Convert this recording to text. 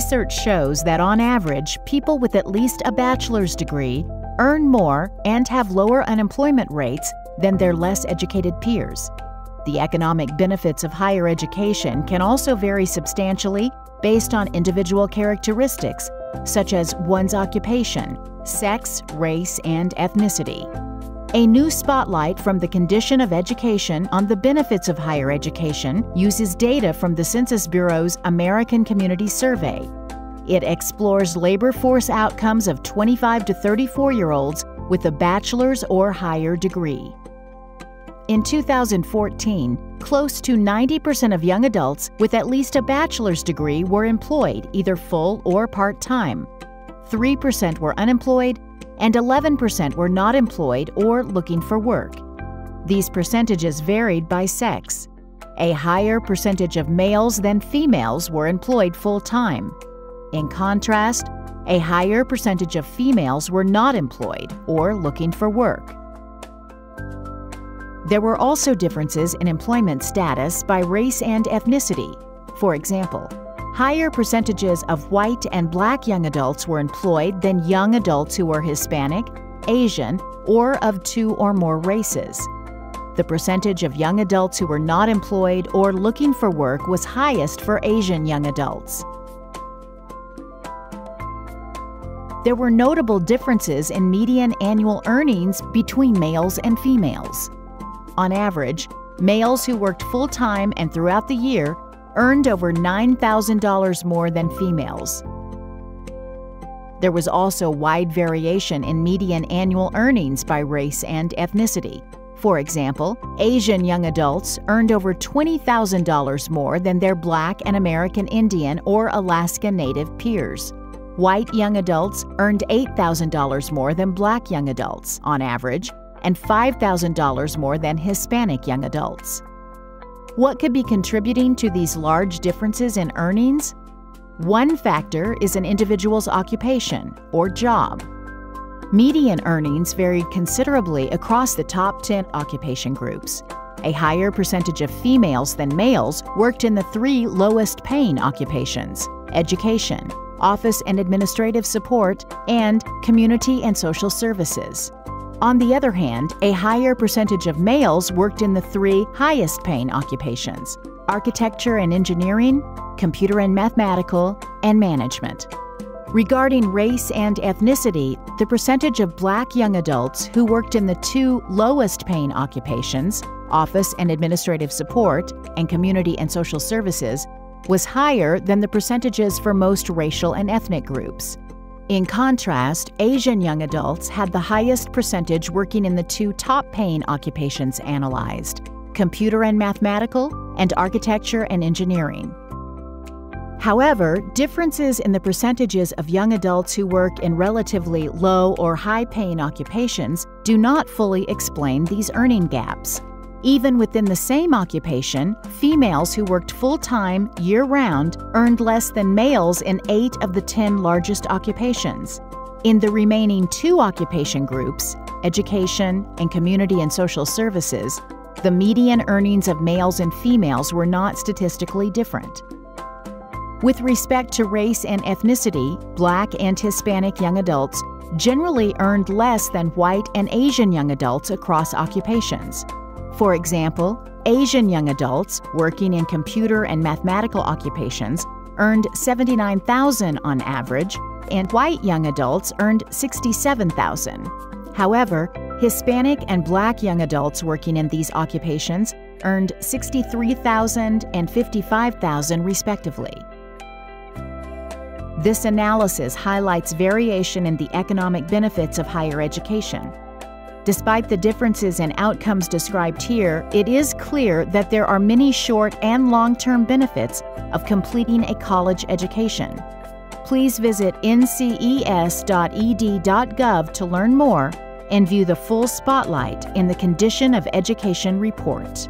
research shows that on average, people with at least a bachelor's degree earn more and have lower unemployment rates than their less educated peers. The economic benefits of higher education can also vary substantially based on individual characteristics, such as one's occupation, sex, race, and ethnicity. A new spotlight from the condition of education on the benefits of higher education uses data from the Census Bureau's American Community Survey. It explores labor force outcomes of 25 to 34 year olds with a bachelor's or higher degree. In 2014, close to 90% of young adults with at least a bachelor's degree were employed, either full or part time. 3% were unemployed, and 11% were not employed or looking for work. These percentages varied by sex. A higher percentage of males than females were employed full time. In contrast, a higher percentage of females were not employed or looking for work. There were also differences in employment status by race and ethnicity. For example, higher percentages of white and black young adults were employed than young adults who were Hispanic, Asian, or of two or more races. The percentage of young adults who were not employed or looking for work was highest for Asian young adults. There were notable differences in median annual earnings between males and females. On average, males who worked full time and throughout the year earned over $9,000 more than females. There was also wide variation in median annual earnings by race and ethnicity. For example, Asian young adults earned over $20,000 more than their Black and American Indian or Alaska Native peers. White young adults earned $8,000 more than Black young adults, on average, and $5,000 more than Hispanic young adults. What could be contributing to these large differences in earnings? One factor is an individual's occupation or job. Median earnings varied considerably across the top 10 occupation groups. A higher percentage of females than males worked in the three lowest paying occupations education, office and administrative support, and community and social services. On the other hand, a higher percentage of males worked in the three highest paying occupations architecture and engineering, computer and mathematical, and management. Regarding race and ethnicity, the percentage of black young adults who worked in the two lowest paying occupations, office and administrative support, and community and social services, was higher than the percentages for most racial and ethnic groups. In contrast, Asian young adults had the highest percentage working in the two top paying occupations analyzed computer and mathematical, and architecture and engineering. However, differences in the percentages of young adults who work in relatively low or high paying occupations do not fully explain these earning gaps. Even within the same occupation, females who worked full time, year round, earned less than males in eight of the 10 largest occupations. In the remaining two occupation groups, education and community and social services, the median earnings of males and females were not statistically different. With respect to race and ethnicity, black and Hispanic young adults generally earned less than white and Asian young adults across occupations. For example, Asian young adults working in computer and mathematical occupations earned 79,000 on average, and white young adults earned 67,000. However, Hispanic and black young adults working in these occupations earned 63,000 and 55,000 respectively. This analysis highlights variation in the economic benefits of higher education. Despite the differences in outcomes described here, it is clear that there are many short and long term benefits of completing a college education. Please visit nces.ed.gov to learn more and view the full spotlight in the Condition of Education report.